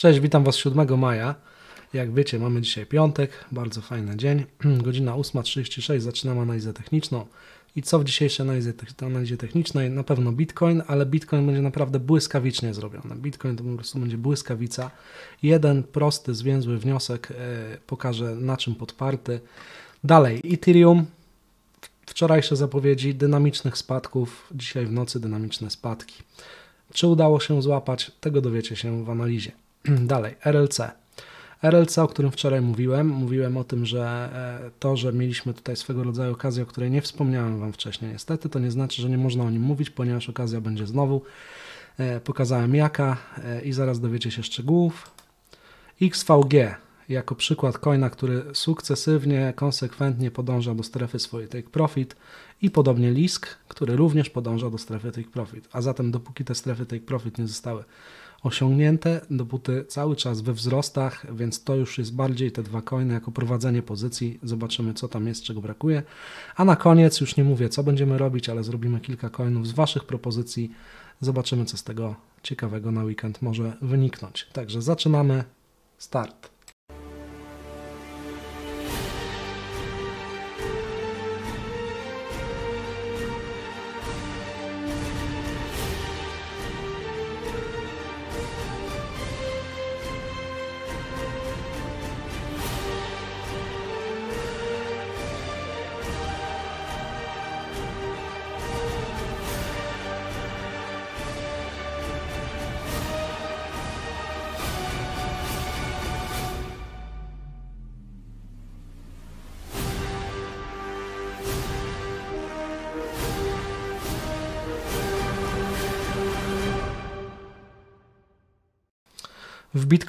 Cześć, witam Was 7 maja. Jak wiecie, mamy dzisiaj piątek, bardzo fajny dzień. Godzina 8.36, zaczynamy analizę techniczną. I co w dzisiejszej analizie, analizie technicznej? Na pewno Bitcoin, ale Bitcoin będzie naprawdę błyskawicznie zrobiony. Bitcoin to po prostu będzie błyskawica. Jeden prosty, zwięzły wniosek e, pokaże na czym podparty. Dalej, Ethereum. Wczorajsze zapowiedzi dynamicznych spadków, dzisiaj w nocy dynamiczne spadki. Czy udało się złapać? Tego dowiecie się w analizie. Dalej, RLC. RLC, o którym wczoraj mówiłem, mówiłem o tym, że e, to, że mieliśmy tutaj swego rodzaju okazję, o której nie wspomniałem Wam wcześniej, niestety, to nie znaczy, że nie można o nim mówić, ponieważ okazja będzie znowu. E, pokazałem jaka e, i zaraz dowiecie się szczegółów. XVG jako przykład coina, który sukcesywnie, konsekwentnie podąża do strefy swojej take profit i podobnie LISK, który również podąża do strefy take profit. A zatem dopóki te strefy take profit nie zostały osiągnięte, dopóty cały czas we wzrostach, więc to już jest bardziej te dwa coiny jako prowadzenie pozycji. Zobaczymy, co tam jest, czego brakuje. A na koniec już nie mówię, co będziemy robić, ale zrobimy kilka coinów z Waszych propozycji. Zobaczymy, co z tego ciekawego na weekend może wyniknąć. Także zaczynamy. Start.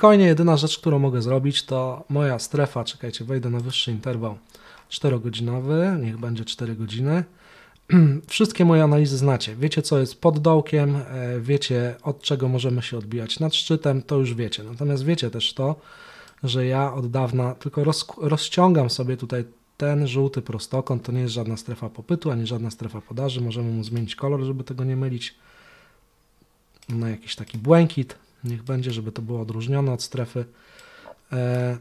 Bitcoinie jedyna rzecz, którą mogę zrobić, to moja strefa, czekajcie, wejdę na wyższy interwał 4-godzinowy, niech będzie 4 godziny. Wszystkie moje analizy znacie. Wiecie, co jest pod dołkiem, e, wiecie, od czego możemy się odbijać nad szczytem, to już wiecie. Natomiast wiecie też to, że ja od dawna tylko roz, rozciągam sobie tutaj ten żółty prostokąt. To nie jest żadna strefa popytu, ani żadna strefa podaży. Możemy mu zmienić kolor, żeby tego nie mylić na jakiś taki błękit niech będzie, żeby to było odróżnione od strefy. E,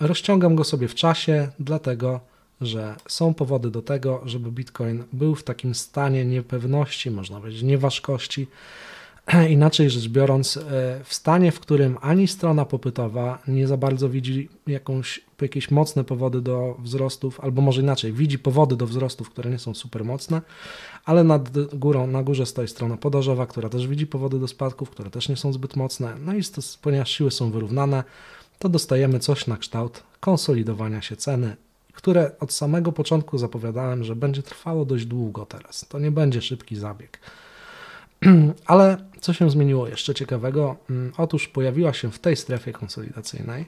rozciągam go sobie w czasie, dlatego że są powody do tego, żeby Bitcoin był w takim stanie niepewności, można powiedzieć nieważkości, inaczej rzecz biorąc, e, w stanie, w którym ani strona popytowa nie za bardzo widzi jakąś, jakieś mocne powody do wzrostów, albo może inaczej, widzi powody do wzrostów, które nie są super mocne, ale nad górą, na górze stoi strona podażowa, która też widzi powody do spadków, które też nie są zbyt mocne. No i ponieważ siły są wyrównane, to dostajemy coś na kształt konsolidowania się ceny, które od samego początku zapowiadałem, że będzie trwało dość długo teraz. To nie będzie szybki zabieg. Ale co się zmieniło jeszcze ciekawego? Mm, otóż pojawiła się w tej strefie konsolidacyjnej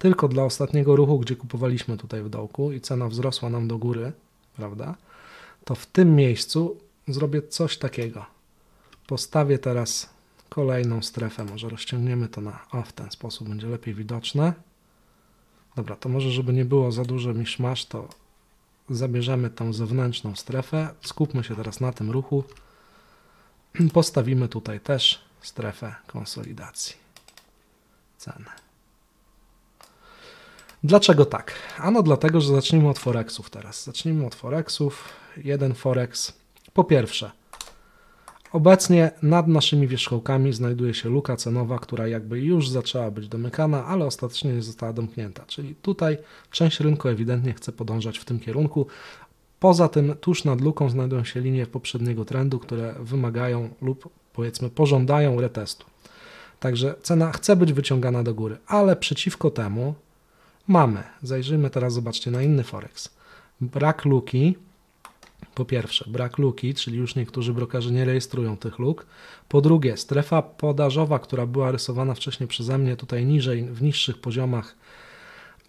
tylko dla ostatniego ruchu, gdzie kupowaliśmy tutaj w dołku i cena wzrosła nam do góry, prawda? To w tym miejscu zrobię coś takiego. Postawię teraz kolejną strefę, może rozciągniemy to na, o w ten sposób będzie lepiej widoczne. Dobra, to może żeby nie było za dużo miszmasz, to zabierzemy tą zewnętrzną strefę, skupmy się teraz na tym ruchu, postawimy tutaj też strefę konsolidacji ceny. Dlaczego tak? Ano dlatego, że zacznijmy od Forexów teraz. Zacznijmy od Forexów. Jeden Forex. Po pierwsze, obecnie nad naszymi wierzchołkami znajduje się luka cenowa, która jakby już zaczęła być domykana, ale ostatecznie nie została domknięta. Czyli tutaj część rynku ewidentnie chce podążać w tym kierunku. Poza tym tuż nad luką znajdują się linie poprzedniego trendu, które wymagają lub powiedzmy pożądają retestu. Także cena chce być wyciągana do góry, ale przeciwko temu mamy, zajrzyjmy teraz, zobaczcie na inny Forex. Brak luki, po pierwsze, brak luki, czyli już niektórzy brokerzy nie rejestrują tych luk. Po drugie, strefa podażowa, która była rysowana wcześniej przeze mnie tutaj niżej, w niższych poziomach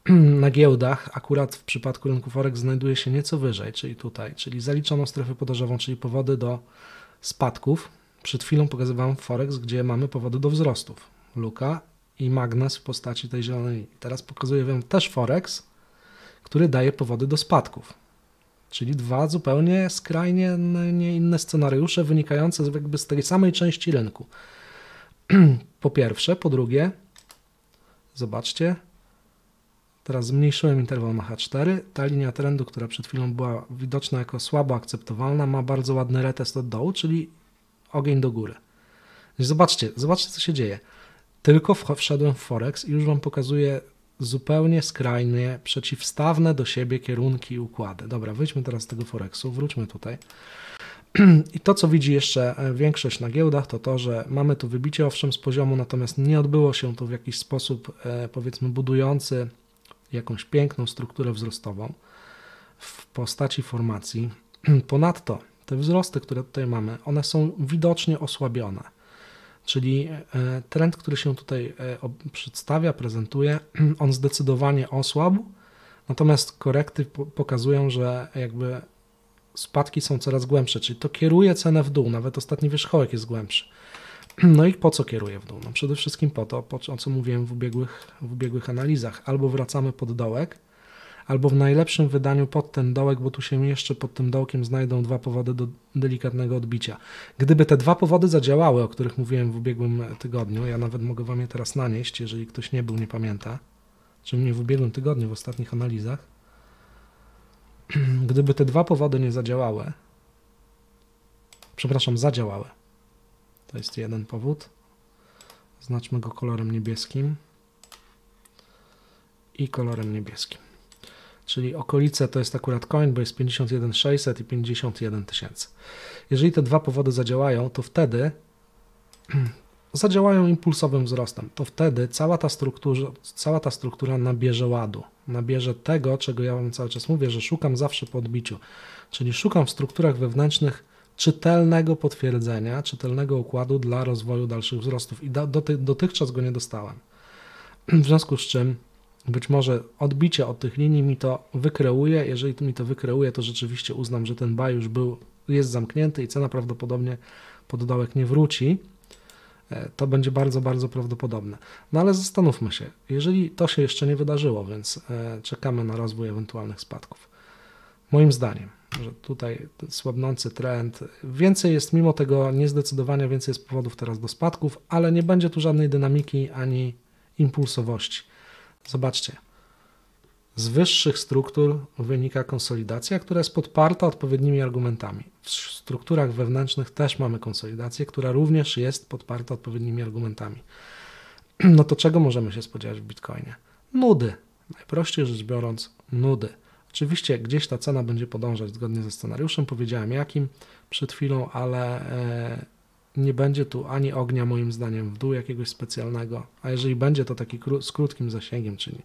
na giełdach, akurat w przypadku rynku Forex znajduje się nieco wyżej, czyli tutaj, czyli zaliczoną strefę podażową, czyli powody do spadków. Przed chwilą pokazywałem Forex, gdzie mamy powody do wzrostów. Luka i magnes w postaci tej zielonej. Teraz pokazuję Wam też Forex, który daje powody do spadków. Czyli dwa zupełnie skrajnie inne scenariusze wynikające jakby z tej samej części rynku. Po pierwsze, po drugie, Zobaczcie. Teraz zmniejszyłem interwał na H4. Ta linia trendu, która przed chwilą była widoczna jako słabo akceptowalna, ma bardzo ładny retest od dołu, czyli ogień do góry. Zobaczcie, zobaczcie co się dzieje. Tylko wszedłem w Forex i już Wam pokazuję zupełnie skrajnie przeciwstawne do siebie kierunki i układy. Dobra, wyjdźmy teraz z tego Forexu, wróćmy tutaj. I to, co widzi jeszcze e, większość na giełdach, to to, że mamy tu wybicie owszem z poziomu, natomiast nie odbyło się to w jakiś sposób, e, powiedzmy, budujący jakąś piękną strukturę wzrostową w postaci formacji. Ponadto te wzrosty, które tutaj mamy, one są widocznie osłabione. Czyli e, trend, który się tutaj przedstawia, prezentuje, on zdecydowanie osłabł, natomiast korekty pokazują, że jakby spadki są coraz głębsze, czyli to kieruje cenę w dół, nawet ostatni wierzchołek jest głębszy. No i po co kieruje w dół? No przede wszystkim po to, po, o co mówiłem w ubiegłych, w ubiegłych analizach. Albo wracamy pod dołek, albo w najlepszym wydaniu pod ten dołek, bo tu się jeszcze pod tym dołkiem znajdą dwa powody do delikatnego odbicia. Gdyby te dwa powody zadziałały, o których mówiłem w ubiegłym tygodniu, ja nawet mogę Wam je teraz nanieść, jeżeli ktoś nie był, nie pamięta, czy nie w ubiegłym tygodniu, w ostatnich analizach, gdyby te dwa powody nie zadziałały, przepraszam, zadziałały, to jest jeden powód, znaczmy go kolorem niebieskim i kolorem niebieskim. Czyli okolice to jest akurat coin, bo jest 51 600 i 51 tysięcy. Jeżeli te dwa powody zadziałają, to wtedy zadziałają impulsowym wzrostem, to wtedy cała ta, struktura, cała ta struktura nabierze ładu, nabierze tego, czego ja Wam cały czas mówię, że szukam zawsze po odbiciu, czyli szukam w strukturach wewnętrznych czytelnego potwierdzenia, czytelnego układu dla rozwoju dalszych wzrostów i do, doty, dotychczas go nie dostałem. W związku z czym być może odbicie od tych linii mi to wykreuje, jeżeli mi to wykreuje, to rzeczywiście uznam, że ten buy już był, jest zamknięty i cena prawdopodobnie pod dołek nie wróci, E, to będzie bardzo, bardzo prawdopodobne. No ale zastanówmy się, jeżeli to się jeszcze nie wydarzyło, więc e, czekamy na rozwój ewentualnych spadków. Moim zdaniem, że tutaj słabnący trend, więcej jest mimo tego niezdecydowania, więcej jest powodów teraz do spadków, ale nie będzie tu żadnej dynamiki ani impulsowości. Zobaczcie, z wyższych struktur wynika konsolidacja, która jest podparta odpowiednimi argumentami. W strukturach wewnętrznych też mamy konsolidację, która również jest podparta odpowiednimi argumentami. No to czego możemy się spodziewać w Bitcoinie? Nudy. Najprościej rzecz biorąc, nudy. Oczywiście gdzieś ta cena będzie podążać zgodnie ze scenariuszem, powiedziałem jakim przed chwilą, ale e, nie będzie tu ani ognia moim zdaniem w dół jakiegoś specjalnego, a jeżeli będzie to taki z krótkim zasięgiem, czyli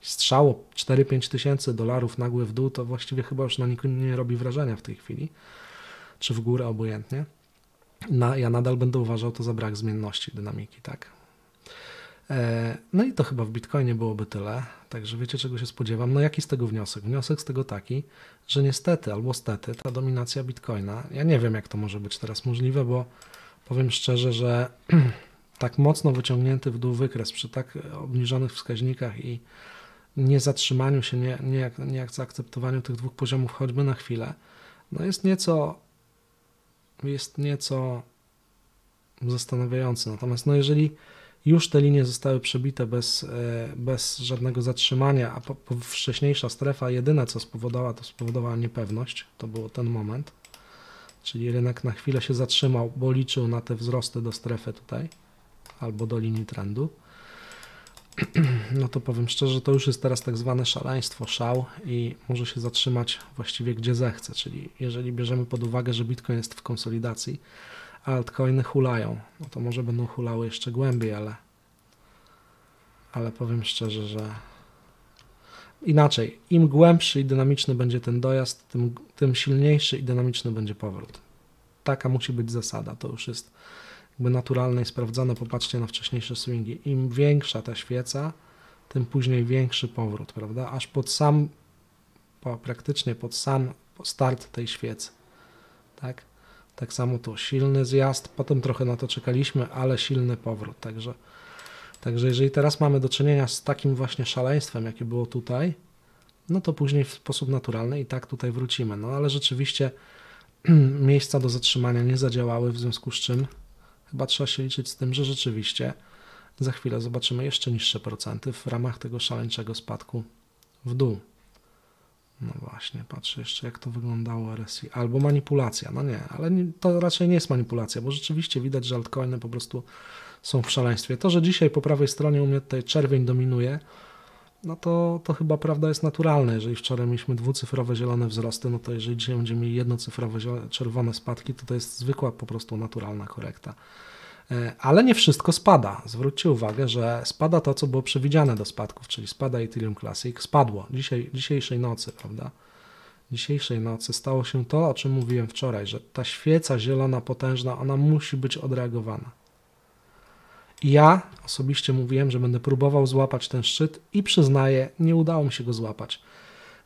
strzało 4-5 tysięcy dolarów nagły w dół, to właściwie chyba już na nikim nie robi wrażenia w tej chwili, czy w górę obojętnie. Na, ja nadal będę uważał to za brak zmienności dynamiki, tak. E, no i to chyba w Bitcoinie byłoby tyle. Także wiecie, czego się spodziewam. No jaki z tego wniosek? Wniosek z tego taki, że niestety albo stety ta dominacja Bitcoina, ja nie wiem, jak to może być teraz możliwe, bo powiem szczerze, że tak mocno wyciągnięty w dół wykres przy tak obniżonych wskaźnikach i nie zatrzymaniu się, nie, nie, nie jak zaakceptowaniu tych dwóch poziomów choćby na chwilę, no jest nieco jest nieco zastanawiający. Natomiast no jeżeli już te linie zostały przebite bez, e, bez żadnego zatrzymania, a po, po wcześniejsza strefa jedyne co spowodowała, to spowodowała niepewność, to był ten moment, czyli rynek na chwilę się zatrzymał, bo liczył na te wzrosty do strefy tutaj, albo do linii trendu, no to powiem szczerze, to już jest teraz tak zwane szaleństwo, szał i może się zatrzymać właściwie gdzie zechce, czyli jeżeli bierzemy pod uwagę, że Bitcoin jest w konsolidacji, altcoiny hulają, no to może będą hulały jeszcze głębiej, ale ale powiem szczerze, że inaczej, im głębszy i dynamiczny będzie ten dojazd, tym, tym silniejszy i dynamiczny będzie powrót. Taka musi być zasada, to już jest jakby naturalne i sprawdzone. Popatrzcie na wcześniejsze swingi. Im większa ta świeca, tym później większy powrót, prawda? Aż pod sam, po, praktycznie pod sam start tej świecy. Tak? Tak samo tu silny zjazd, potem trochę na to czekaliśmy, ale silny powrót. Także, także jeżeli teraz mamy do czynienia z takim właśnie szaleństwem, jakie było tutaj, no to później w sposób naturalny i tak tutaj wrócimy. No ale rzeczywiście miejsca do zatrzymania nie zadziałały, w związku z czym chyba trzeba się liczyć z tym, że rzeczywiście Za chwilę zobaczymy jeszcze niższe procenty w ramach tego szaleńczego spadku w dół. No właśnie, patrzę jeszcze jak to wyglądało RSI. Albo manipulacja, no nie, ale to raczej nie jest manipulacja, bo rzeczywiście widać, że altcoiny po prostu są w szaleństwie. To, że dzisiaj po prawej stronie u mnie tutaj czerwień dominuje, no to, to chyba prawda jest naturalna. Jeżeli wczoraj mieliśmy dwucyfrowe zielone wzrosty, no to jeżeli dzisiaj będziemy mieli jednocyfrowe czerwone spadki, to to jest zwykła po prostu naturalna korekta. E, ale nie wszystko spada. Zwróćcie uwagę, że spada to, co było przewidziane do spadków, czyli spada Ethereum Classic. Spadło dzisiaj, dzisiejszej nocy, prawda? Dzisiejszej nocy stało się to, o czym mówiłem wczoraj, że ta świeca zielona, potężna, ona musi być odreagowana. I ja osobiście mówiłem, że będę próbował złapać ten szczyt i przyznaję, nie udało mi się go złapać.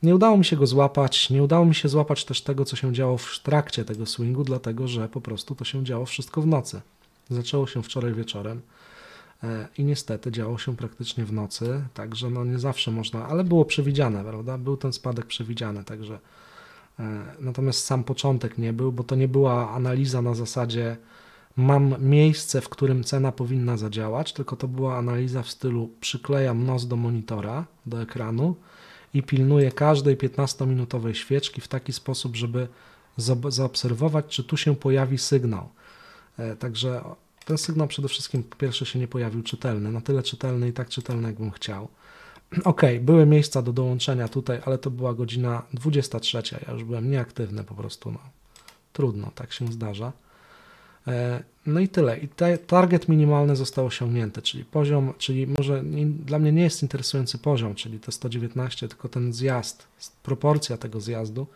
Nie udało mi się go złapać, nie udało mi się złapać też tego, co się działo w trakcie tego swingu, dlatego że po prostu to się działo wszystko w nocy. Zaczęło się wczoraj wieczorem e, i niestety działo się praktycznie w nocy, także no nie zawsze można, ale było przewidziane, prawda? Był ten spadek przewidziany, także e, natomiast sam początek nie był, bo to nie była analiza na zasadzie mam miejsce, w którym cena powinna zadziałać, tylko to była analiza w stylu przyklejam nos do monitora, do ekranu i pilnuję każdej 15-minutowej świeczki w taki sposób, żeby zaobserwować, czy tu się pojawi sygnał. E, także ten sygnał przede wszystkim po pierwsze się nie pojawił czytelny, na tyle czytelny i tak czytelny, jakbym chciał. Ok, były miejsca do dołączenia tutaj, ale to była godzina 23. Ja już byłem nieaktywny po prostu. No. Trudno, tak się zdarza. E, no i tyle. I target minimalny został osiągnięty, czyli poziom, czyli może nie, dla mnie nie jest interesujący poziom, czyli te 119, tylko ten zjazd, proporcja tego zjazdu,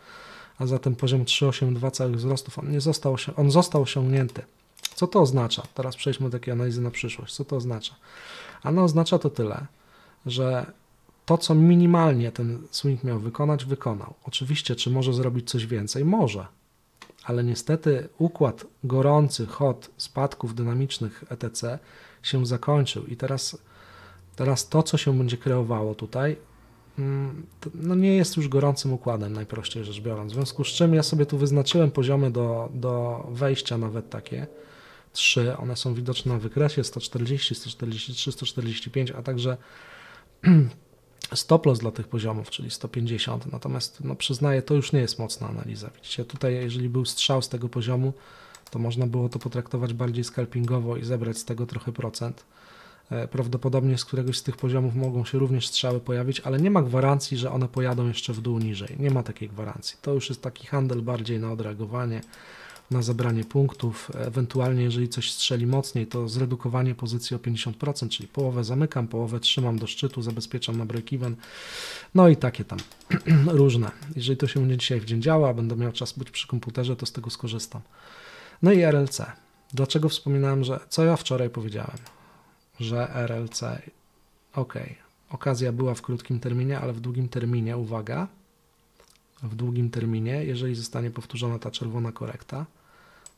a zatem poziom 382 całych wzrostów, on nie został, on został osiągnięty. Co to oznacza? Teraz przejdźmy do takiej analizy na przyszłość. Co to oznacza? Ano oznacza to tyle, że to, co minimalnie ten swing miał wykonać, wykonał. Oczywiście, czy może zrobić coś więcej? Może, ale niestety układ gorący, hot spadków dynamicznych ETC się zakończył i teraz, teraz to, co się będzie kreowało tutaj, no nie jest już gorącym układem, najprościej rzecz biorąc. W związku z czym ja sobie tu wyznaczyłem poziomy do, do wejścia nawet takie, trzy, one są widoczne na wykresie 140, 143, 145, a także stop loss dla tych poziomów, czyli 150, natomiast no, przyznaję, to już nie jest mocna analiza. Widzicie, tutaj jeżeli był strzał z tego poziomu, to można było to potraktować bardziej scalpingowo i zebrać z tego trochę procent. E, prawdopodobnie z któregoś z tych poziomów mogą się również strzały pojawić, ale nie ma gwarancji, że one pojadą jeszcze w dół niżej. Nie ma takiej gwarancji. To już jest taki handel bardziej na odreagowanie na zebranie punktów, ewentualnie jeżeli coś strzeli mocniej, to zredukowanie pozycji o 50%, czyli połowę zamykam, połowę trzymam do szczytu, zabezpieczam na break-even, no i takie tam różne. Jeżeli to się będzie dzisiaj w dzień działa, będę miał czas być przy komputerze, to z tego skorzystam. No i RLC. Dlaczego wspominałem, że co ja wczoraj powiedziałem? Że RLC, ok, okazja była w krótkim terminie, ale w długim terminie, uwaga, w długim terminie, jeżeli zostanie powtórzona ta czerwona korekta,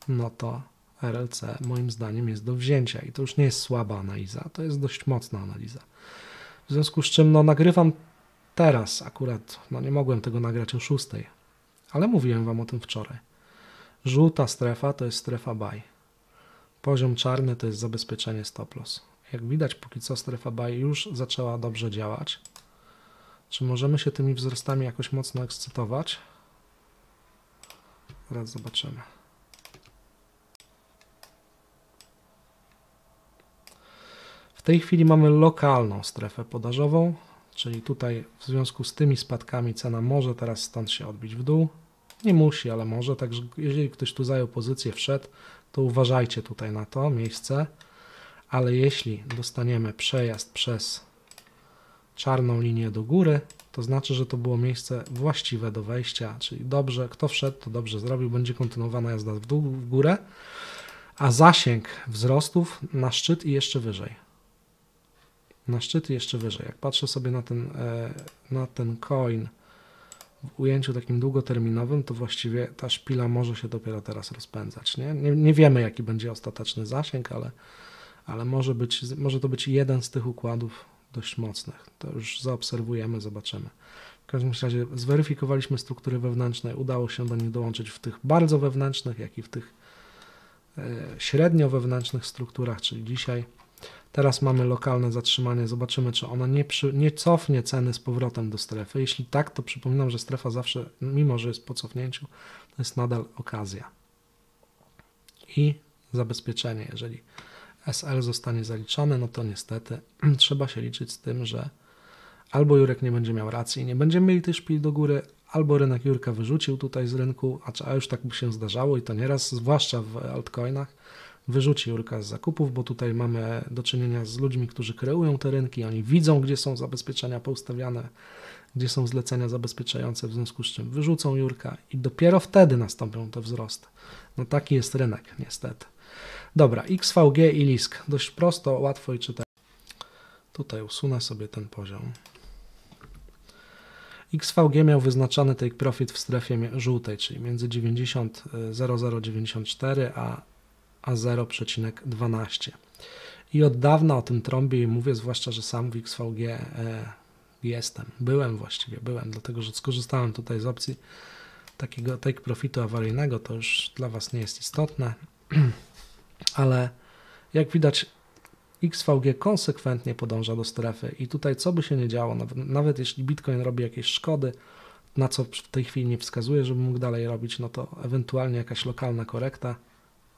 no to RLC moim zdaniem jest do wzięcia i to już nie jest słaba analiza, to jest dość mocna analiza. W związku z czym no, nagrywam teraz akurat, no nie mogłem tego nagrać o 6, ale mówiłem Wam o tym wczoraj. Żółta strefa to jest strefa buy. Poziom czarny to jest zabezpieczenie stop loss. Jak widać, póki co strefa buy już zaczęła dobrze działać. Czy możemy się tymi wzrostami jakoś mocno ekscytować? Teraz zobaczymy. W tej chwili mamy lokalną strefę podażową, czyli tutaj w związku z tymi spadkami cena może teraz stąd się odbić w dół. Nie musi, ale może, także jeżeli ktoś tu zajął pozycję, wszedł, to uważajcie tutaj na to miejsce, ale jeśli dostaniemy przejazd przez czarną linię do góry, to znaczy, że to było miejsce właściwe do wejścia, czyli dobrze, kto wszedł, to dobrze zrobił, będzie kontynuowana jazda w dół, w górę, a zasięg wzrostów na szczyt i jeszcze wyżej na szczyty jeszcze wyżej. Jak patrzę sobie na ten, e, na ten coin w ujęciu takim długoterminowym, to właściwie ta szpila może się dopiero teraz rozpędzać. Nie, nie, nie wiemy, jaki będzie ostateczny zasięg, ale, ale może, być, może to być jeden z tych układów dość mocnych. To już zaobserwujemy, zobaczymy. W każdym razie zweryfikowaliśmy struktury wewnętrzne, udało się do nich dołączyć w tych bardzo wewnętrznych, jak i w tych e, średnio wewnętrznych strukturach, czyli dzisiaj Teraz mamy lokalne zatrzymanie, zobaczymy, czy ona nie, przy, nie cofnie ceny z powrotem do strefy. Jeśli tak, to przypominam, że strefa zawsze, mimo że jest po cofnięciu, to jest nadal okazja. I zabezpieczenie. Jeżeli SL zostanie zaliczone, no to niestety trzeba się liczyć z tym, że albo Jurek nie będzie miał racji, nie będziemy mieli tej szpili do góry, albo rynek Jurka wyrzucił tutaj z rynku, a już tak by się zdarzało i to nieraz, zwłaszcza w altcoinach, wyrzuci Jurka z zakupów, bo tutaj mamy do czynienia z ludźmi, którzy kreują te rynki, oni widzą, gdzie są zabezpieczenia poustawiane, gdzie są zlecenia zabezpieczające, w związku z czym wyrzucą Jurka i dopiero wtedy nastąpią te wzrosty. No taki jest rynek, niestety. Dobra, XVG i LISK. Dość prosto, łatwo i czytelnie. Tutaj usunę sobie ten poziom. XVG miał wyznaczany take profit w strefie żółtej, czyli między 90,0094 a, a 0,12. I od dawna o tym trąbię i mówię, zwłaszcza, że sam w XVG e, jestem, byłem właściwie, byłem, dlatego że skorzystałem tutaj z opcji takiego take profitu awaryjnego, to już dla Was nie jest istotne, ale jak widać XVG konsekwentnie podąża do strefy i tutaj co by się nie działo, nawet, nawet jeśli Bitcoin robi jakieś szkody, na co w tej chwili nie wskazuje, żeby mógł dalej robić, no to ewentualnie jakaś lokalna korekta,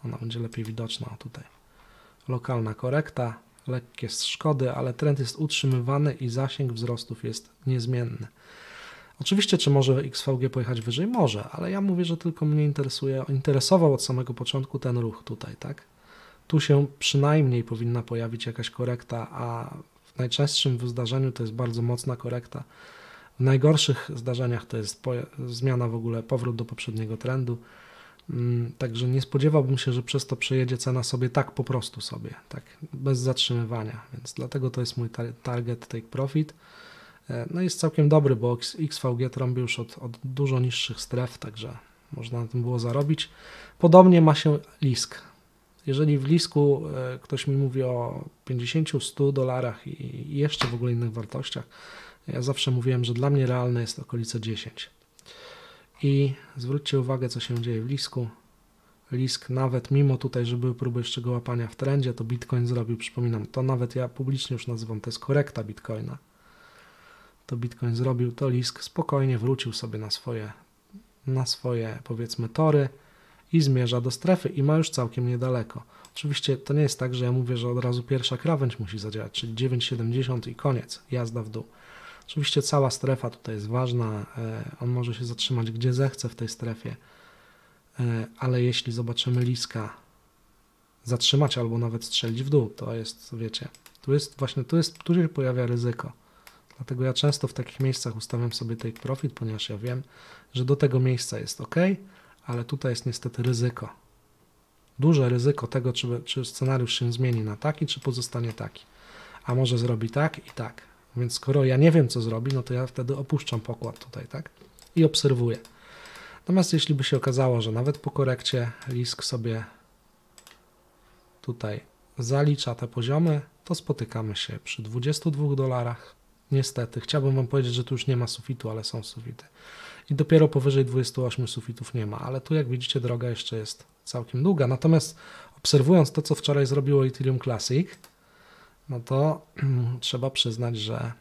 ona będzie lepiej widoczna tutaj. Lokalna korekta, lekkie szkody, ale trend jest utrzymywany i zasięg wzrostów jest niezmienny. Oczywiście, czy może XVG pojechać wyżej? Może, ale ja mówię, że tylko mnie interesuje, interesował od samego początku ten ruch tutaj, tak? Tu się przynajmniej powinna pojawić jakaś korekta, a w najczęstszym zdarzeniu to jest bardzo mocna korekta. W najgorszych zdarzeniach to jest zmiana w ogóle, powrót do poprzedniego trendu. Mm, także nie spodziewałbym się, że przez to przejedzie cena sobie tak po prostu sobie, tak bez zatrzymywania, więc dlatego to jest mój target take profit. E, no jest całkiem dobry, bo XVG trąbi już od, od dużo niższych stref, także można na tym było zarobić. Podobnie ma się Lisk. Jeżeli w Lisku e, ktoś mi mówi o 50-100 dolarach i jeszcze w ogóle innych wartościach, ja zawsze mówiłem, że dla mnie realne jest okolice 10. I zwróćcie uwagę, co się dzieje w Lisku. Lisk nawet mimo tutaj, że były próby jeszcze go łapania w trendzie, to Bitcoin zrobił, przypominam, to nawet ja publicznie już nazywam, to jest korekta Bitcoina. To Bitcoin zrobił, to Lisk spokojnie wrócił sobie na swoje, na swoje powiedzmy tory i zmierza do strefy i ma już całkiem niedaleko. Oczywiście to nie jest tak, że ja mówię, że od razu pierwsza krawędź musi zadziałać, czyli 9,70 i koniec, jazda w dół. Oczywiście cała strefa tutaj jest ważna, e, on może się zatrzymać gdzie zechce w tej strefie, e, ale jeśli zobaczymy liska zatrzymać albo nawet strzelić w dół, to jest, wiecie, tu jest właśnie, tu jest, tu się pojawia ryzyko. Dlatego ja często w takich miejscach ustawiam sobie take profit, ponieważ ja wiem, że do tego miejsca jest ok, ale tutaj jest niestety ryzyko. Duże ryzyko tego, czy, czy scenariusz się zmieni na taki, czy pozostanie taki. A może zrobi tak i tak. Więc skoro ja nie wiem, co zrobi, no to ja wtedy opuszczam pokład tutaj, tak? I obserwuję. Natomiast jeśli by się okazało, że nawet po korekcie Lisk sobie tutaj zalicza te poziomy, to spotykamy się przy 22 dolarach. Niestety, chciałbym Wam powiedzieć, że tu już nie ma sufitu, ale są sufity. I dopiero powyżej 28 sufitów nie ma, ale tu jak widzicie droga jeszcze jest całkiem długa. Natomiast obserwując to, co wczoraj zrobiło Ethereum Classic, no to trzeba przyznać, że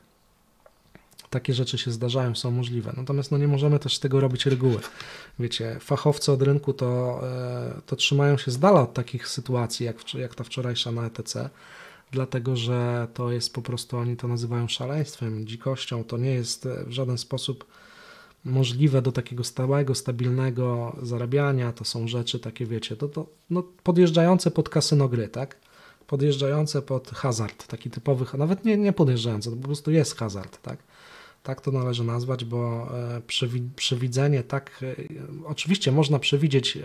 takie rzeczy się zdarzają, są możliwe. Natomiast no nie możemy też z tego robić reguły. Wiecie, fachowcy od rynku to, e, to trzymają się z dala od takich sytuacji, jak, jak ta wczorajsza na ETC, dlatego że to jest po prostu, oni to nazywają szaleństwem, dzikością, to nie jest w żaden sposób możliwe do takiego stałego, stabilnego zarabiania, to są rzeczy takie, wiecie, to, to no, podjeżdżające pod kasyno gry, tak? podjeżdżające pod hazard, taki typowy, nawet nie, nie podjeżdżające, to po prostu jest hazard, tak? Tak to należy nazwać, bo e, przewidzenie tak, e, oczywiście można przewidzieć e,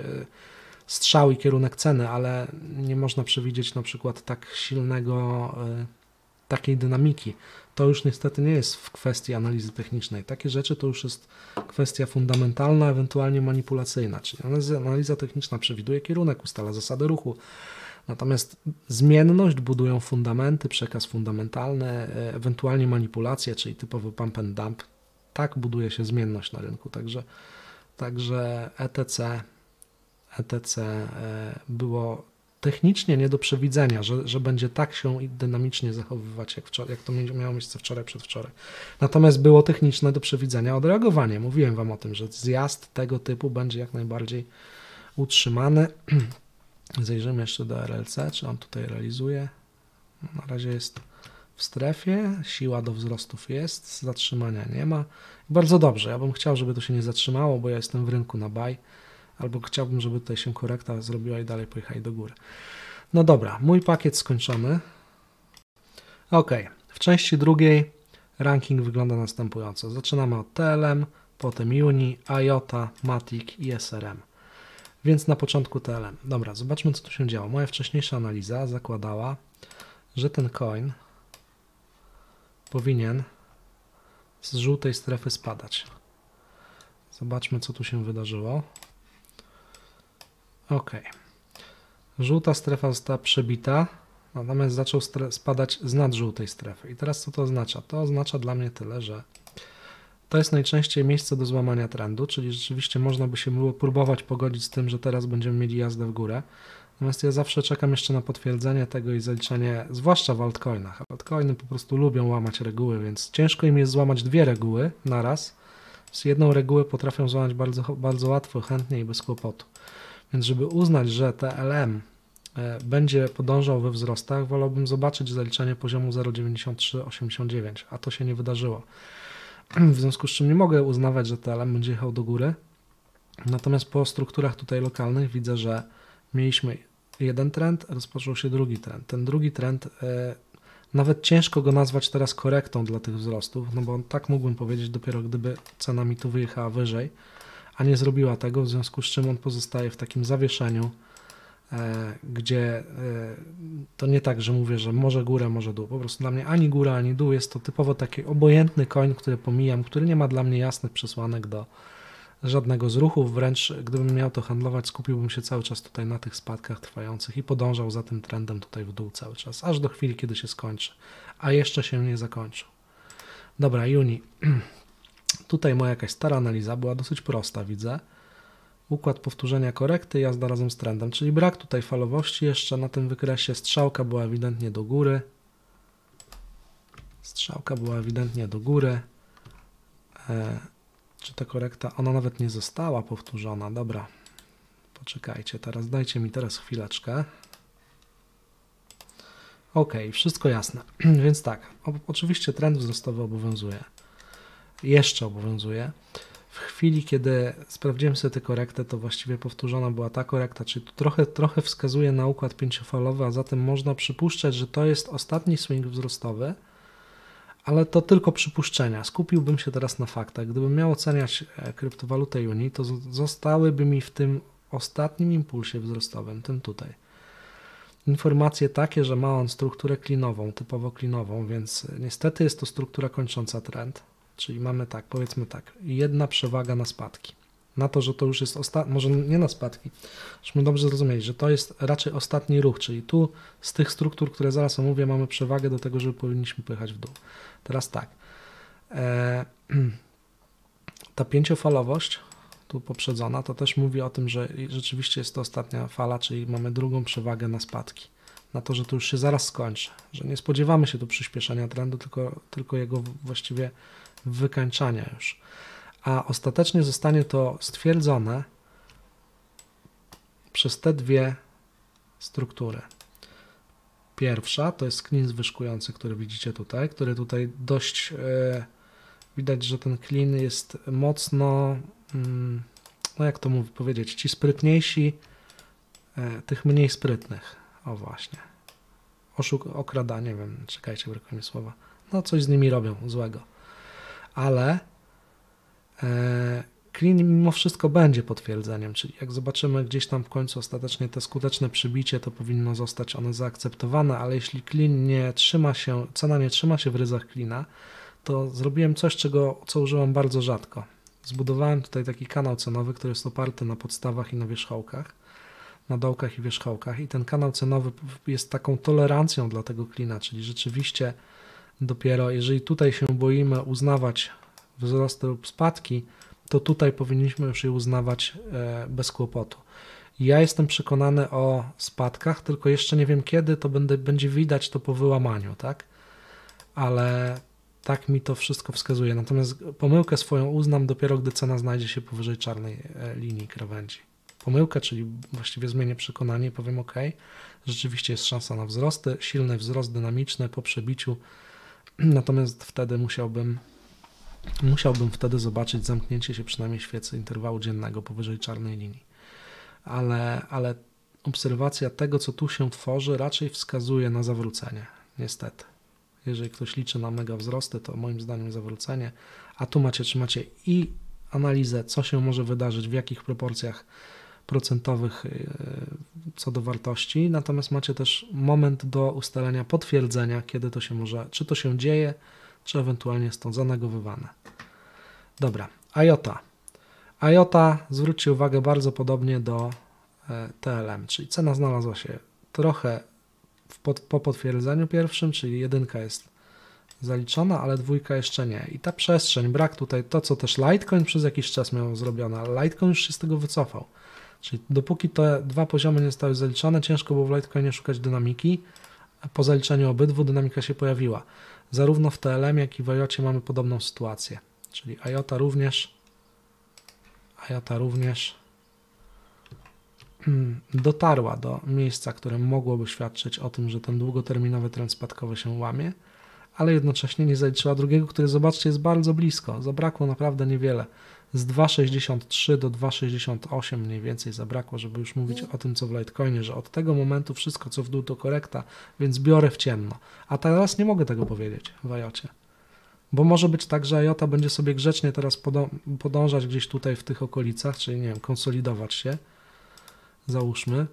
strzał i kierunek ceny, ale nie można przewidzieć na przykład tak silnego, takiej dynamiki. To już niestety nie jest w kwestii analizy technicznej. Takie rzeczy to już jest kwestia fundamentalna, ewentualnie manipulacyjna, czyli analiza, techniczna przewiduje kierunek, ustala zasady ruchu, Natomiast zmienność budują fundamenty, przekaz fundamentalny, e, ewentualnie manipulacje, czyli typowy pump and dump. Tak buduje się zmienność na rynku. Także, także ETC, ETC e, było technicznie nie do przewidzenia, że, że będzie tak się dynamicznie zachowywać, jak, wczoraj, jak to miało miejsce wczoraj, przedwczoraj. Natomiast było techniczne do przewidzenia odreagowanie. Mówiłem Wam o tym, że zjazd tego typu będzie jak najbardziej utrzymany. Zajrzymy jeszcze do RLC, czy on tutaj realizuje. Na razie jest w strefie, siła do wzrostów jest, zatrzymania nie ma. Bardzo dobrze, ja bym chciał, żeby to się nie zatrzymało, bo ja jestem w rynku na buy, albo chciałbym, żeby tutaj się korekta zrobiła i dalej pojechali do góry. No dobra, mój pakiet skończony. Ok, w części drugiej ranking wygląda następująco. Zaczynamy od TLM, potem Uni, IOTA, Matic i SRM. Więc na początku TLM. Dobra, zobaczmy co tu się działo. Moja wcześniejsza analiza zakładała, że ten coin powinien z żółtej strefy spadać. Zobaczmy, co tu się wydarzyło. Ok. Żółta strefa została przebita, natomiast zaczął spadać z nad żółtej strefy. I teraz co to oznacza? To oznacza dla mnie tyle, że to jest najczęściej miejsce do złamania trendu, czyli rzeczywiście można by się było próbować pogodzić z tym, że teraz będziemy mieli jazdę w górę. Natomiast ja zawsze czekam jeszcze na potwierdzenie tego i zaliczenie, zwłaszcza w altcoinach. Altcoiny po prostu lubią łamać reguły, więc ciężko im jest złamać dwie reguły naraz. Z jedną regułę potrafią złamać bardzo, bardzo łatwo, chętnie i bez kłopotu. Więc żeby uznać, że TLM e, będzie podążał we wzrostach, wolałbym zobaczyć zaliczenie poziomu 0,9389, a to się nie wydarzyło. W związku z czym nie mogę uznawać, że TLM będzie jechał do góry. Natomiast po strukturach tutaj lokalnych widzę, że mieliśmy jeden trend, rozpoczął się drugi trend. Ten drugi trend, e, nawet ciężko go nazwać teraz korektą dla tych wzrostów, no bo tak mógłbym powiedzieć dopiero gdyby cena mi tu wyjechała wyżej, a nie zrobiła tego, w związku z czym on pozostaje w takim zawieszeniu, e, gdzie e, to nie tak, że mówię, że może górę, może dół. Po prostu dla mnie ani góra, ani dół jest to typowo taki obojętny koń, który pomijam, który nie ma dla mnie jasnych przesłanek do, żadnego z ruchów, wręcz gdybym miał to handlować, skupiłbym się cały czas tutaj na tych spadkach trwających i podążał za tym trendem tutaj w dół cały czas, aż do chwili, kiedy się skończy, a jeszcze się nie zakończył. Dobra, Juni. Tutaj moja jakaś stara analiza była dosyć prosta, widzę. Układ powtórzenia korekty, jazda razem z trendem, czyli brak tutaj falowości jeszcze na tym wykresie. Strzałka była ewidentnie do góry. Strzałka była ewidentnie do góry. E, czy ta korekta, ona nawet nie została powtórzona. Dobra, poczekajcie, teraz dajcie mi teraz chwileczkę. Ok, wszystko jasne. Więc tak, oczywiście trend wzrostowy obowiązuje. Jeszcze obowiązuje. W chwili, kiedy sprawdziłem sobie tę korektę, to właściwie powtórzona była ta korekta, czyli tu trochę, trochę wskazuje na układ pięciofalowy, a zatem można przypuszczać, że to jest ostatni swing wzrostowy, ale to tylko przypuszczenia. Skupiłbym się teraz na faktach. Gdybym miał oceniać e, kryptowalutę Uni, to zostałyby mi w tym ostatnim impulsie wzrostowym, tym tutaj, informacje takie, że ma on strukturę klinową, typowo klinową, więc niestety jest to struktura kończąca trend. Czyli mamy tak, powiedzmy tak, jedna przewaga na spadki. Na to, że to już jest ostatni, może nie na spadki, żebyśmy dobrze zrozumieli, że to jest raczej ostatni ruch, czyli tu z tych struktur, które zaraz omówię, mamy przewagę do tego, że powinniśmy pojechać w dół. Teraz tak. E, ta pięciofalowość, tu poprzedzona, to też mówi o tym, że rzeczywiście jest to ostatnia fala, czyli mamy drugą przewagę na spadki. Na to, że to już się zaraz skończy, że nie spodziewamy się tu przyspieszenia trendu, tylko, tylko jego właściwie wykańczania już. A ostatecznie zostanie to stwierdzone przez te dwie struktury. Pierwsza to jest klin zwyżkujący, który widzicie tutaj, który tutaj dość e, widać, że ten klin jest mocno, mm, no jak to mówię, powiedzieć, ci sprytniejsi, e, tych mniej sprytnych. O właśnie. Oszuk, okrada, nie wiem, czekajcie, brakuje mi słowa. No coś z nimi robią złego. Ale e, Clean mimo wszystko będzie potwierdzeniem, czyli jak zobaczymy gdzieś tam w końcu ostatecznie te skuteczne przybicie, to powinno zostać one zaakceptowane, ale jeśli clean nie trzyma się, cena nie trzyma się w ryzach cleana, to zrobiłem coś, czego, co użyłam bardzo rzadko. Zbudowałem tutaj taki kanał cenowy, który jest oparty na podstawach i na wierzchołkach, na dołkach i wierzchołkach i ten kanał cenowy jest taką tolerancją dla tego klina, czyli rzeczywiście dopiero jeżeli tutaj się boimy uznawać wzrosty lub spadki, to tutaj powinniśmy już je uznawać e, bez kłopotu. Ja jestem przekonany o spadkach, tylko jeszcze nie wiem kiedy to będę, będzie widać to po wyłamaniu, tak? Ale tak mi to wszystko wskazuje. Natomiast pomyłkę swoją uznam dopiero, gdy cena znajdzie się powyżej czarnej e, linii krawędzi. Pomyłkę, czyli właściwie zmienię przekonanie i powiem OK, rzeczywiście jest szansa na wzrosty, silny wzrost dynamiczny po przebiciu, natomiast wtedy musiałbym musiałbym wtedy zobaczyć zamknięcie się przynajmniej świecy interwału dziennego powyżej czarnej linii. Ale, ale obserwacja tego, co tu się tworzy, raczej wskazuje na zawrócenie, niestety. Jeżeli ktoś liczy na mega wzrosty, to moim zdaniem zawrócenie. A tu macie, czy macie i analizę, co się może wydarzyć, w jakich proporcjach procentowych y, co do wartości, natomiast macie też moment do ustalenia potwierdzenia, kiedy to się może, czy to się dzieje, czy ewentualnie jest to zanegowywane. Dobra, IOTA. IOTA, zwróćcie uwagę, bardzo podobnie do e, TLM, czyli cena znalazła się trochę pod, po potwierdzeniu pierwszym, czyli jedynka jest zaliczona, ale dwójka jeszcze nie. I ta przestrzeń, brak tutaj to, co też Litecoin przez jakiś czas miał zrobione, ale Litecoin już się z tego wycofał. Czyli dopóki te dwa poziomy nie zostały zaliczone, ciężko było w Litecoinie szukać dynamiki. Po zaliczeniu obydwu dynamika się pojawiła. Zarówno w TLM, jak i w IOTA mamy podobną sytuację. Czyli IOTA również IOTA również hmm, dotarła do miejsca, które mogłoby świadczyć o tym, że ten długoterminowy trend spadkowy się łamie, ale jednocześnie nie zaliczyła drugiego, który zobaczcie jest bardzo blisko. Zabrakło naprawdę niewiele z 2,63 do 2,68 mniej więcej zabrakło, żeby już mówić o tym, co w Litecoinie, że od tego momentu wszystko, co w dół, to korekta, więc biorę w ciemno. A teraz nie mogę tego powiedzieć w IOTie. Bo może być tak, że IOTA będzie sobie grzecznie teraz podążać gdzieś tutaj w tych okolicach, czyli nie wiem, konsolidować się, załóżmy,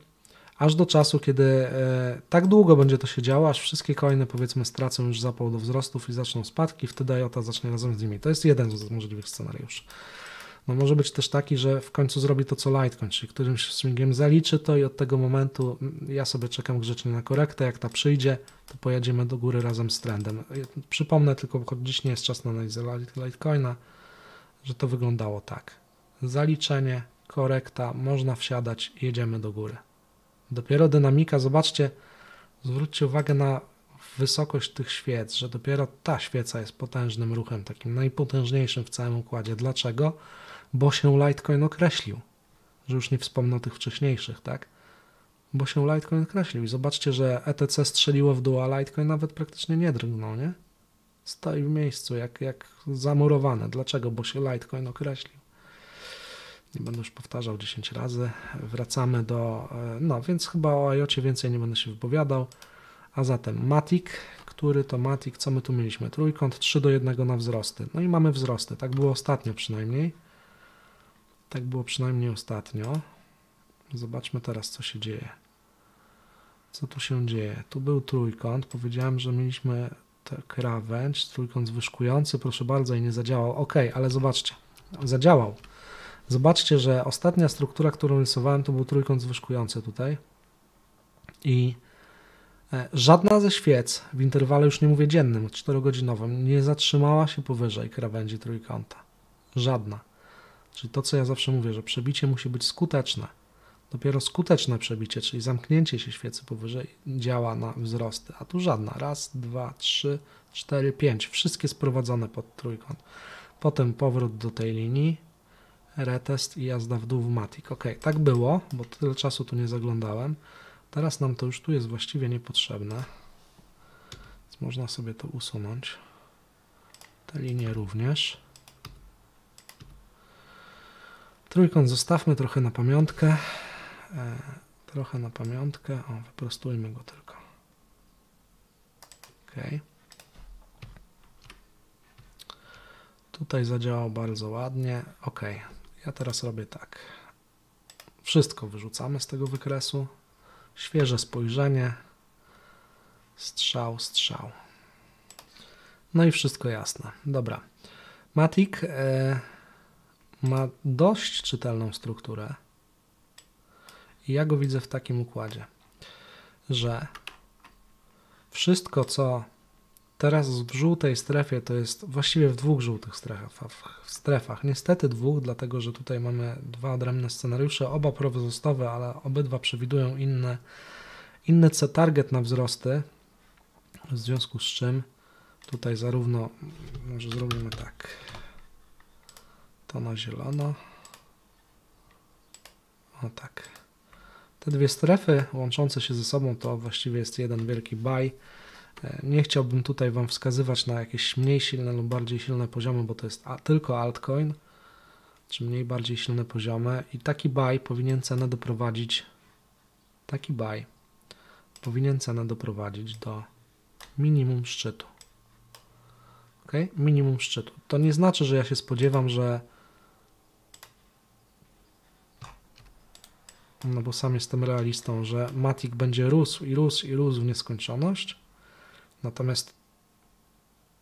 aż do czasu, kiedy e, tak długo będzie to się działo, aż wszystkie coiny powiedzmy stracą już zapał do wzrostów i zaczną spadki, wtedy IOTA zacznie razem z nimi. To jest jeden z możliwych scenariuszy. No może być też taki, że w końcu zrobi to co Litecoin, czyli którymś swingiem zaliczy to i od tego momentu mm, ja sobie czekam grzecznie na korektę, jak ta przyjdzie, to pojedziemy do góry razem z trendem. Przypomnę tylko, bo dziś nie jest czas na analizę Litecoina, że to wyglądało tak. Zaliczenie, korekta, można wsiadać, jedziemy do góry. Dopiero dynamika, zobaczcie, zwróćcie uwagę na wysokość tych świec, że dopiero ta świeca jest potężnym ruchem, takim najpotężniejszym w całym układzie. Dlaczego? Bo się Litecoin określił, że już nie wspomnę o tych wcześniejszych, tak? Bo się Litecoin określił i zobaczcie, że ETC strzeliło w dół, a Litecoin nawet praktycznie nie drgnął, nie? Stoi w miejscu, jak, jak zamurowane. Dlaczego? Bo się Litecoin określił. Nie będę już powtarzał 10 razy. Wracamy do, e, no więc chyba o IOCie więcej nie będę się wypowiadał. A zatem Matic, który to Matic, co my tu mieliśmy? Trójkąt 3 do 1 na wzrosty. No i mamy wzrosty, tak było ostatnio przynajmniej. Tak było przynajmniej ostatnio. Zobaczmy teraz, co się dzieje. Co tu się dzieje? Tu był trójkąt. Powiedziałem, że mieliśmy krawędź, trójkąt zwyżkujący. Proszę bardzo, i nie zadziałał. Ok, ale zobaczcie. Zadziałał. Zobaczcie, że ostatnia struktura, którą rysowałem, to był trójkąt zwyżkujący tutaj. I e, żadna ze świec w interwale, już nie mówię dziennym, 4-godzinowym, nie zatrzymała się powyżej krawędzi trójkąta. Żadna. Czyli to, co ja zawsze mówię, że przebicie musi być skuteczne. Dopiero skuteczne przebicie, czyli zamknięcie się świecy powyżej, działa na wzrosty, a tu żadna. Raz, dwa, trzy, cztery, pięć. Wszystkie sprowadzone pod trójkąt. Potem powrót do tej linii, retest i jazda w dół w Matic. Ok, tak było, bo tyle czasu tu nie zaglądałem. Teraz nam to już tu jest właściwie niepotrzebne. Więc można sobie to usunąć. Te linie również. Trójkąt zostawmy trochę na pamiątkę. E, trochę na pamiątkę. O, wyprostujmy go tylko. Ok. Tutaj zadziałał bardzo ładnie. Ok. Ja teraz robię tak. Wszystko wyrzucamy z tego wykresu. Świeże spojrzenie. Strzał, strzał. No i wszystko jasne. Dobra. Matic. E, ma dość czytelną strukturę. I ja go widzę w takim układzie, że wszystko, co teraz w żółtej strefie to jest właściwie w dwóch żółtych strefach, w strefach. Niestety dwóch, dlatego że tutaj mamy dwa odrębne scenariusze, oba prowzostowe, ale obydwa przewidują inne, inny target na wzrosty, w związku z czym tutaj zarówno, może zrobimy tak, to na zielono, o tak. Te dwie strefy łączące się ze sobą to właściwie jest jeden wielki buy. E, nie chciałbym tutaj Wam wskazywać na jakieś mniej silne lub bardziej silne poziomy, bo to jest tylko altcoin, czy mniej bardziej silne poziomy i taki buy powinien cenę doprowadzić taki buy powinien cenę doprowadzić do minimum szczytu. Ok? Minimum szczytu. To nie znaczy, że ja się spodziewam, że no bo sam jestem realistą, że Matic będzie rósł i rósł i rósł w nieskończoność, natomiast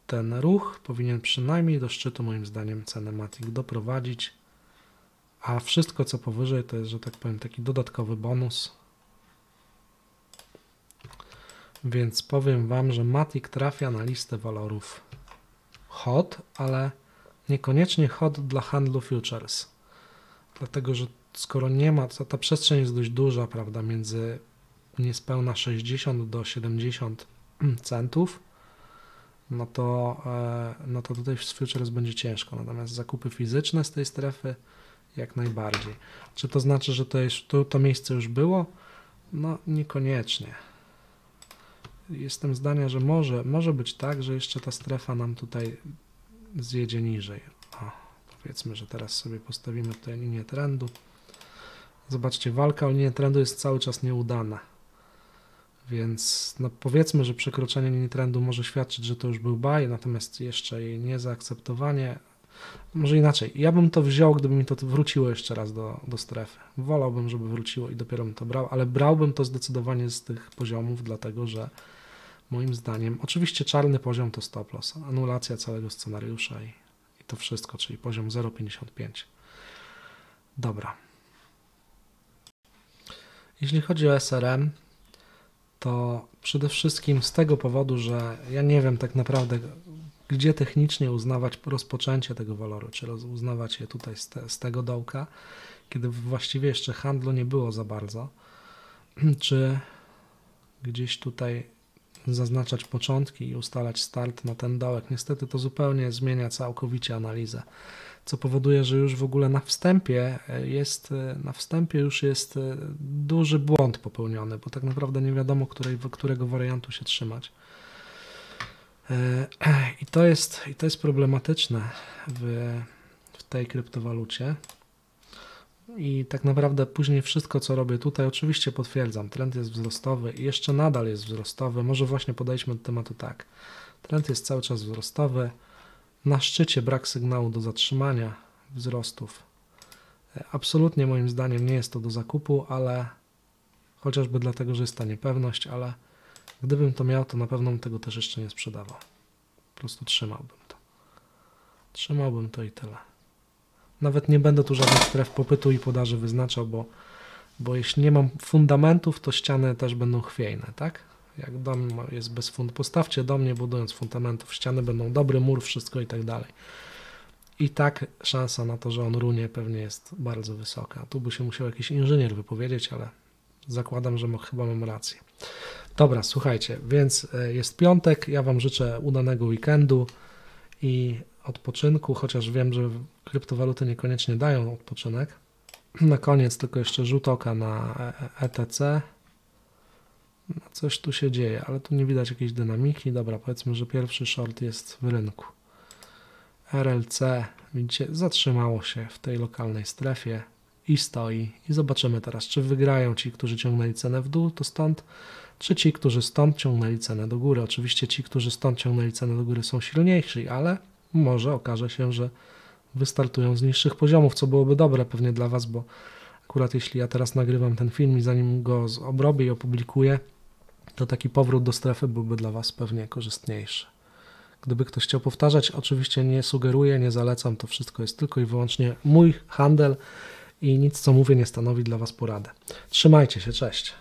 ten ruch powinien przynajmniej do szczytu moim zdaniem ceny Matic doprowadzić, a wszystko co powyżej to jest, że tak powiem, taki dodatkowy bonus. Więc powiem Wam, że Matic trafia na listę walorów hot, ale niekoniecznie hot dla handlu futures. Dlatego, że skoro nie ma, to ta przestrzeń jest dość duża, prawda, między niespełna 60 do 70 centów, no to, e, no to tutaj z futures będzie ciężko. Natomiast zakupy fizyczne z tej strefy jak najbardziej. Czy to znaczy, że to, jest, to, to miejsce już było? No niekoniecznie. Jestem zdania, że może, może być tak, że jeszcze ta strefa nam tutaj zjedzie niżej. O, powiedzmy, że teraz sobie postawimy tutaj linię trendu. Zobaczcie, walka o linię trendu jest cały czas nieudana. Więc no powiedzmy, że przekroczenie linii trendu może świadczyć, że to już był buy, natomiast jeszcze jej niezaakceptowanie. Może inaczej, ja bym to wziął, gdyby mi to wróciło jeszcze raz do, do strefy. Wolałbym, żeby wróciło i dopiero bym to brał, ale brałbym to zdecydowanie z tych poziomów, dlatego że moim zdaniem, oczywiście czarny poziom to stop loss, anulacja całego scenariusza i, i to wszystko, czyli poziom 0,55. Dobra. Jeśli chodzi o SRM, to przede wszystkim z tego powodu, że ja nie wiem tak naprawdę, gdzie technicznie uznawać rozpoczęcie tego waloru, czy uznawać je tutaj z, te, z tego dołka, kiedy właściwie jeszcze handlu nie było za bardzo, czy gdzieś tutaj zaznaczać początki i ustalać start na ten dołek. Niestety to zupełnie zmienia całkowicie analizę co powoduje, że już w ogóle na wstępie e, jest, e, na wstępie już jest e, duży błąd popełniony, bo tak naprawdę nie wiadomo, której, którego wariantu się trzymać. I to jest, i to jest problematyczne w, w tej kryptowalucie. I tak naprawdę później wszystko, co robię tutaj, oczywiście potwierdzam, trend jest wzrostowy i jeszcze nadal jest wzrostowy. Może właśnie podejdźmy do tematu tak. Trend jest cały czas wzrostowy. Na szczycie brak sygnału do zatrzymania wzrostów. Absolutnie moim zdaniem nie jest to do zakupu, ale chociażby dlatego, że jest ta niepewność, ale gdybym to miał, to na pewno tego też jeszcze nie sprzedawał. Po prostu trzymałbym to. Trzymałbym to i tyle. Nawet nie będę tu żadnych stref popytu i podaży wyznaczał, bo, bo jeśli nie mam fundamentów, to ściany też będą chwiejne, tak? Jak dom jest bez fund, postawcie do mnie budując fundamentów, ściany będą dobry mur, wszystko i tak dalej. I tak szansa na to, że on runie pewnie jest bardzo wysoka. Tu by się musiał jakiś inżynier wypowiedzieć, ale zakładam, że chyba mam rację. Dobra, słuchajcie, więc e, jest piątek. Ja Wam życzę udanego weekendu i odpoczynku, chociaż wiem, że kryptowaluty niekoniecznie dają odpoczynek. Na koniec tylko jeszcze rzut oka na ETC. Coś tu się dzieje, ale tu nie widać jakiejś dynamiki. Dobra, powiedzmy, że pierwszy short jest w rynku. RLC, widzicie, zatrzymało się w tej lokalnej strefie i stoi. I zobaczymy teraz, czy wygrają ci, którzy ciągnęli cenę w dół, to stąd, czy ci, którzy stąd ciągnęli cenę do góry. Oczywiście ci, którzy stąd ciągnęli cenę do góry są silniejsi, ale może okaże się, że wystartują z niższych poziomów, co byłoby dobre pewnie dla Was, bo akurat jeśli ja teraz nagrywam ten film i zanim go obrobię i opublikuję, to taki powrót do strefy byłby dla Was pewnie korzystniejszy. Gdyby ktoś chciał powtarzać, oczywiście nie sugeruję, nie zalecam, to wszystko jest tylko i wyłącznie mój handel i nic co mówię nie stanowi dla Was porady. Trzymajcie się, cześć.